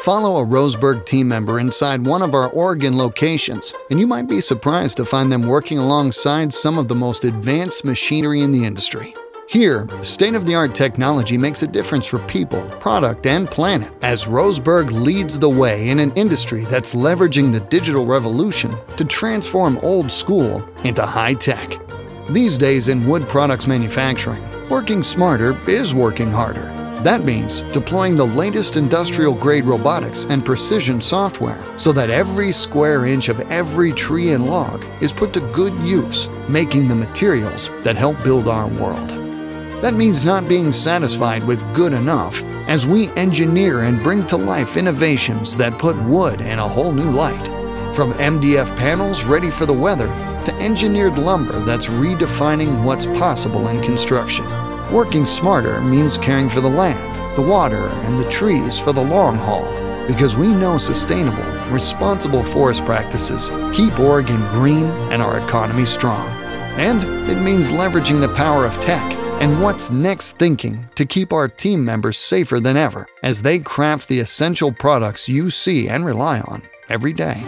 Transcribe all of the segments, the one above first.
Follow a Roseburg team member inside one of our Oregon locations, and you might be surprised to find them working alongside some of the most advanced machinery in the industry. Here, state of the art technology makes a difference for people, product, and planet as Roseburg leads the way in an industry that's leveraging the digital revolution to transform old school into high tech. These days in wood products manufacturing, working smarter is working harder. That means deploying the latest industrial grade robotics and precision software so that every square inch of every tree and log is put to good use, making the materials that help build our world. That means not being satisfied with good enough as we engineer and bring to life innovations that put wood in a whole new light. From MDF panels ready for the weather to engineered lumber that's redefining what's possible in construction. Working smarter means caring for the land, the water, and the trees for the long haul because we know sustainable, responsible forest practices keep Oregon green and our economy strong. And it means leveraging the power of tech and what's next thinking to keep our team members safer than ever as they craft the essential products you see and rely on every day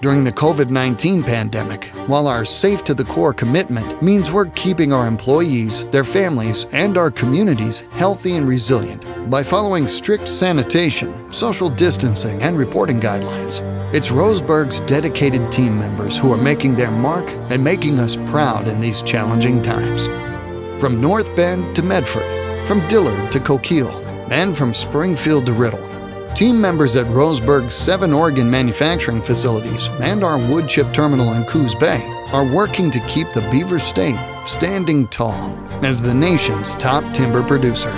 during the COVID 19 pandemic, while our safe to the core commitment means we're keeping our employees, their families, and our communities healthy and resilient by following strict sanitation, social distancing, and reporting guidelines. It's Roseburg's dedicated team members who are making their mark and making us proud in these challenging times. From North Bend to Medford, from Dillard to Coquille, and from Springfield to Riddle. Team members at Roseburg's seven Oregon manufacturing facilities and our wood chip terminal in Coos Bay are working to keep the Beaver State standing tall as the nation's top timber producer.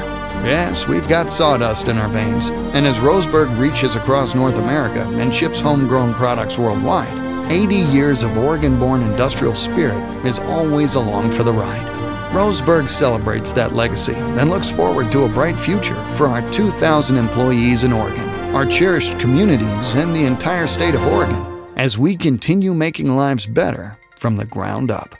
Yes, we've got sawdust in our veins, and as Roseburg reaches across North America and ships homegrown products worldwide, 80 years of Oregon born industrial spirit is always along for the ride. Roseburg celebrates that legacy and looks forward to a bright future for our 2,000 employees in Oregon, our cherished communities, and the entire state of Oregon as we continue making lives better from the ground up.